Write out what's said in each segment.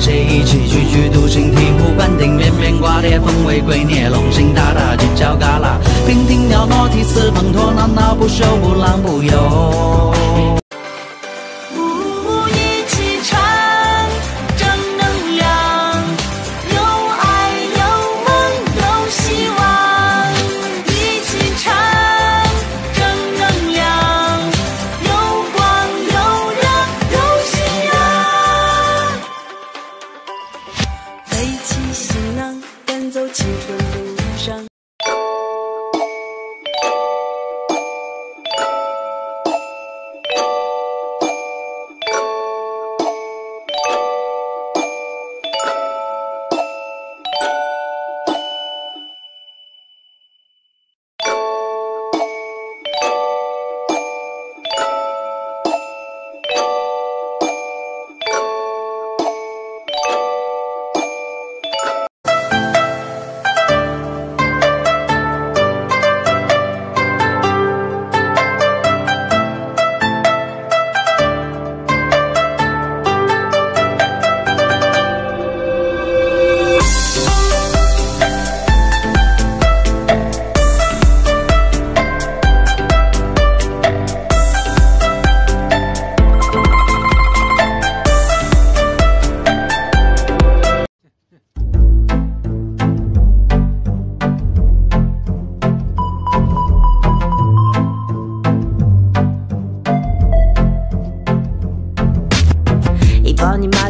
谁一起踽踽独行，醍醐灌顶，面面挂裂，风为圭臬，龙行大大，犄角旮旯，娉婷袅娜，涕泗滂沱，闹闹不休，不浪不游。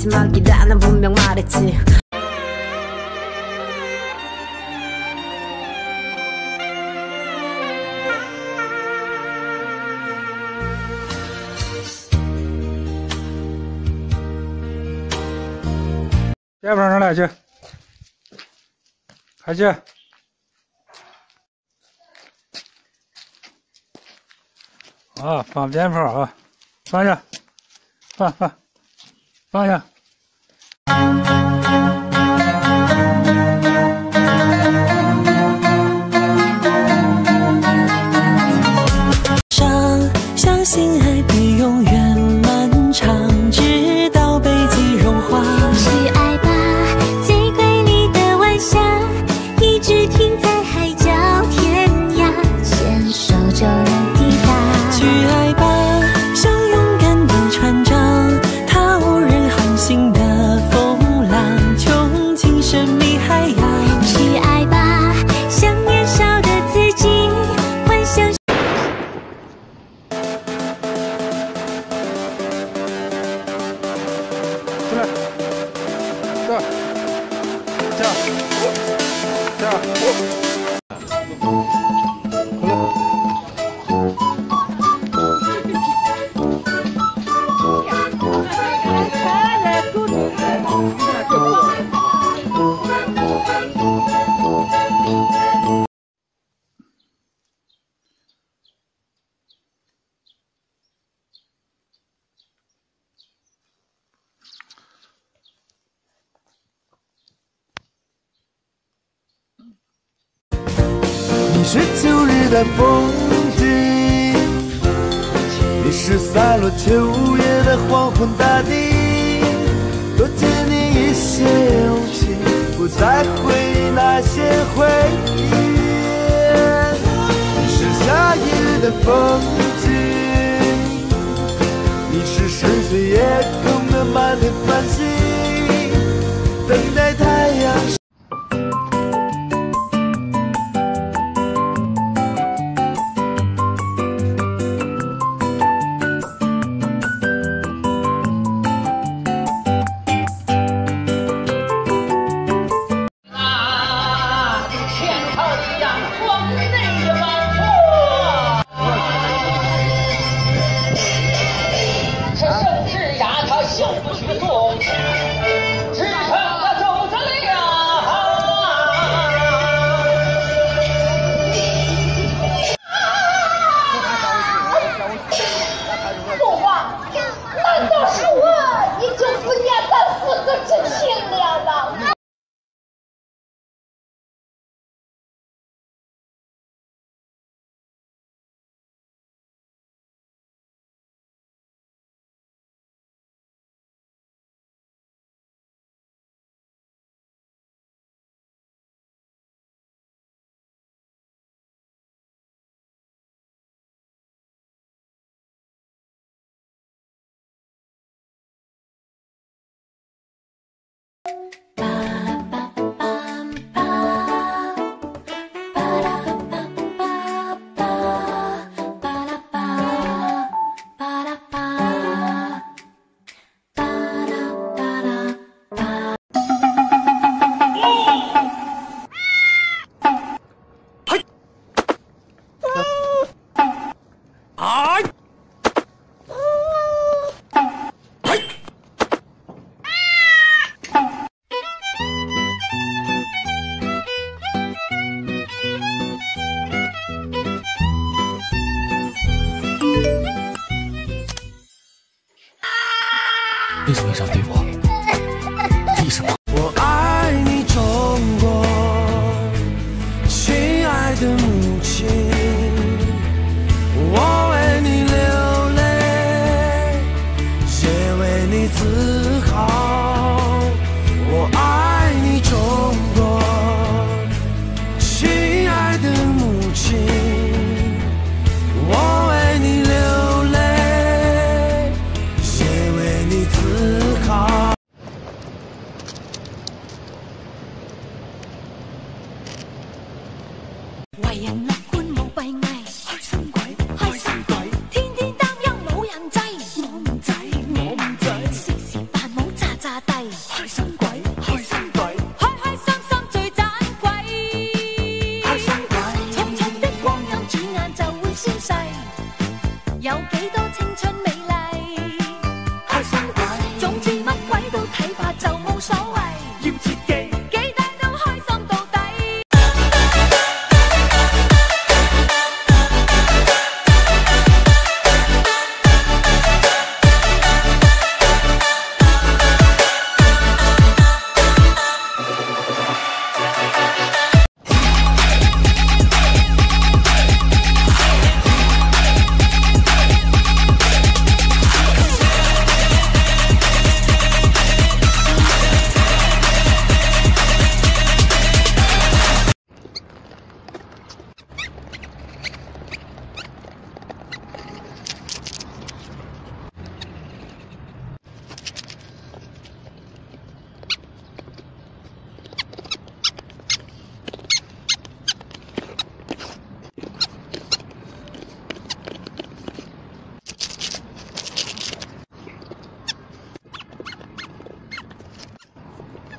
마지막이라는 분명 말했지 肩膀上来去，开去。啊，放鞭炮啊，放下，放放 放じゃあ。じゃあ。的风景，你是散落秋叶的黄昏大地。多借你一些勇气，不再回忆那些回忆。你是夏夜的风景，你是深邃夜空的满天繁星，等待难道是我已经不念咱父子之情了吗？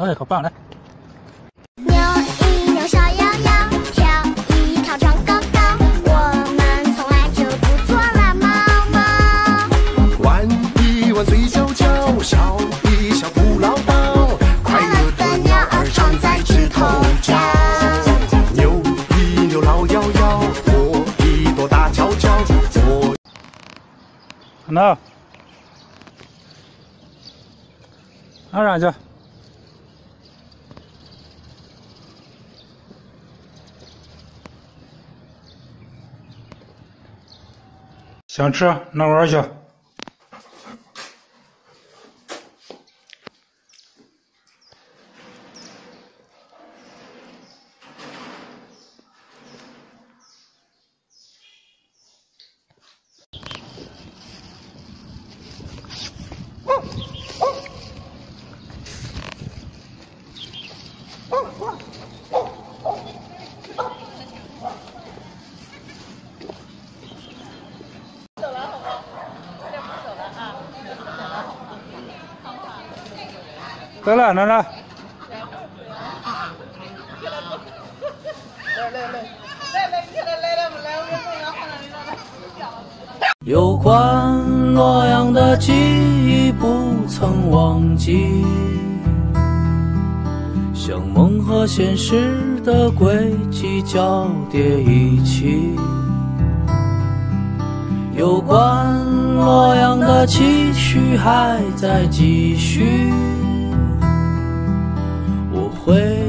哎，好棒！来，扭一扭小腰腰，跳一跳长高高，我们从来就不做懒猫猫。弯一弯嘴角角，笑一笑不唠叨，快乐的鸟儿长在枝头叫。扭一扭老摇摇，朵一朵大悄悄，我看到，拿上去。想吃拿碗去。得了，拿来。有关洛阳的记忆不曾忘记，像梦和现实的轨迹交叠一起。有关洛阳的期许还在继续，recuerdo.